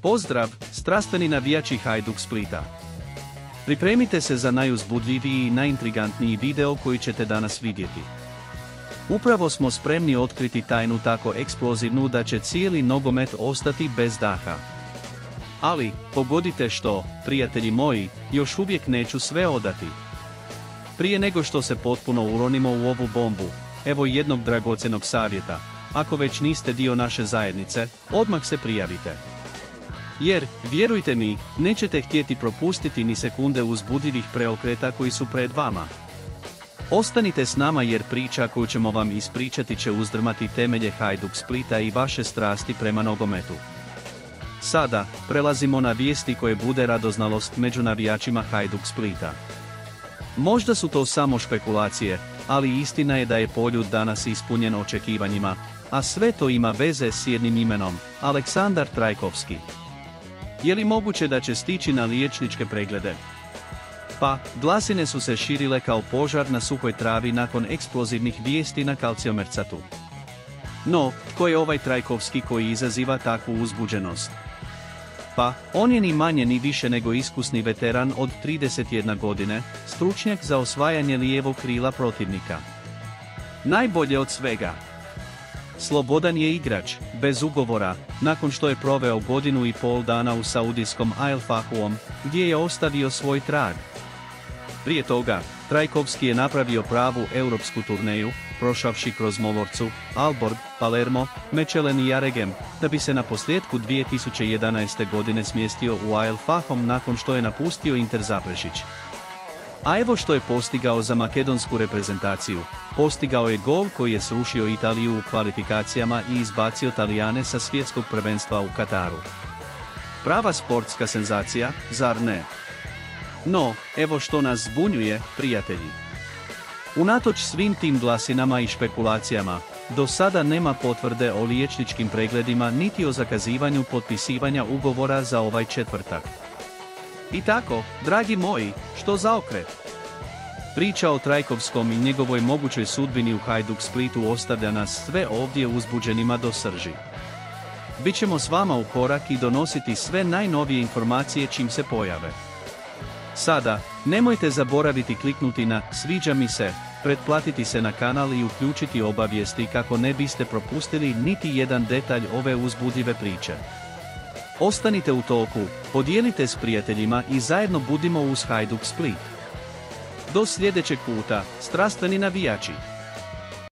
Pozdrav, strastveni navijači Hajduk Splita. Pripremite se za najuzbudljiviji i najintrigantniji video koji ćete danas vidjeti. Upravo smo spremni otkriti tajnu tako eksplozivnu da će cijeli nogomet ostati bez daha. Ali, pogodite što, prijatelji moji, još uvijek neću sve odati. Prije nego što se potpuno uronimo u ovu bombu, evo jednog dragocjenog savjeta, ako već niste dio naše zajednice, odmah se prijavite. Jer, vjerujte mi, nećete htjeti propustiti ni sekunde uzbudljivih preokreta koji su pred vama. Ostanite s nama jer priča koju ćemo vam ispričati će uzdrmati temelje Hajduk Splita i vaše strasti prema nogometu. Sada, prelazimo na vijesti koje bude radoznalost među navijačima Hajduk Splita. Možda su to samo špekulacije, ali istina je da je poljud danas ispunjen očekivanjima, a sve to ima veze s jednim imenom, Aleksandar Trajkovski. Je li moguće da će stići na liječničke preglede? Pa, glasine su se širile kao požar na suhoj travi nakon eksplozivnih vijesti na kalciomercatu. No, tko je ovaj Trajkovski koji izaziva takvu uzbuđenost? Pa, on je ni manje ni više nego iskusni veteran od 31 godine, stručnjak za osvajanje lijevog krila protivnika. Najbolje od svega. Slobodan je igrač, bez ugovora, nakon što je proveo godinu i pol dana u saudijskom Al Fahuom, gdje je ostavio svoj trag. Prije toga, Trajkovski je napravio pravu europsku turneju, prošavši kroz Molorcu, Alborg, Palermo, Mechelen i Jaregem, da bi se na posljedku 2011. godine smjestio u Al Fahom nakon što je napustio Inter Zaprešić. A evo što je postigao za makedonsku reprezentaciju. Postigao je gol koji je srušio Italiju u kvalifikacijama i izbacio Talijane sa svjetskog prvenstva u Kataru. Prava sportska senzacija, zar ne? No, evo što nas zbunjuje, prijatelji. Unatoč svim tim glasinama i špekulacijama, do sada nema potvrde o liječničkim pregledima niti o zakazivanju potpisivanja ugovora za ovaj četvrtak. I tako, dragi moji, što zaokret? Priča o Trajkovskom i njegovoj mogućoj sudbini u Hajduk Splitu ostavlja nas sve ovdje uzbuđenima do srži. Bićemo s vama u korak i donositi sve najnovije informacije čim se pojave. Sada, nemojte zaboraviti kliknuti na sviđa mi se, pretplatiti se na kanal i uključiti obavijesti kako ne biste propustili niti jedan detalj ove uzbudljive priče. Ostanite u toku, podijelite s prijateljima i zajedno budimo uz Hajduk Split. Do sljedećeg puta, strastveni navijači!